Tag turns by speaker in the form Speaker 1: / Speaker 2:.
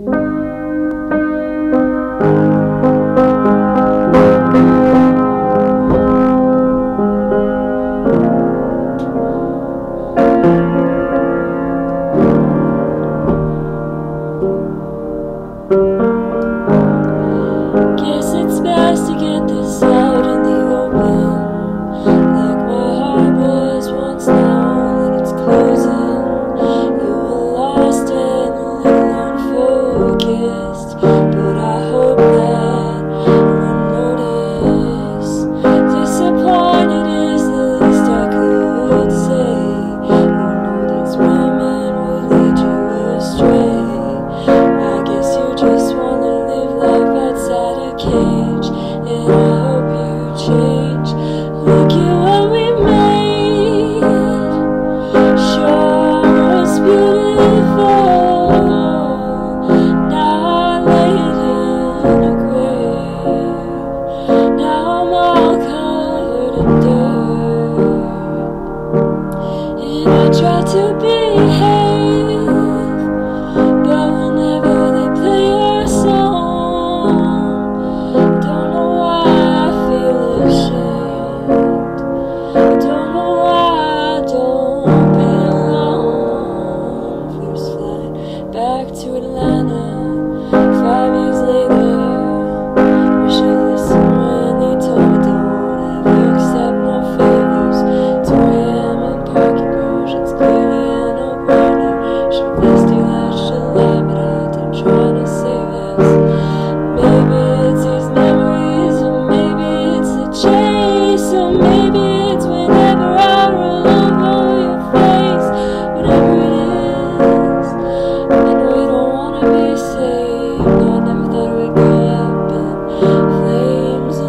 Speaker 1: Guess try to behave, but whenever they play your song, don't know why I feel ashamed. Don't know why I don't belong. First flight back to Atlanta, five years later, wish I listened when they told me don't ever accept no favors.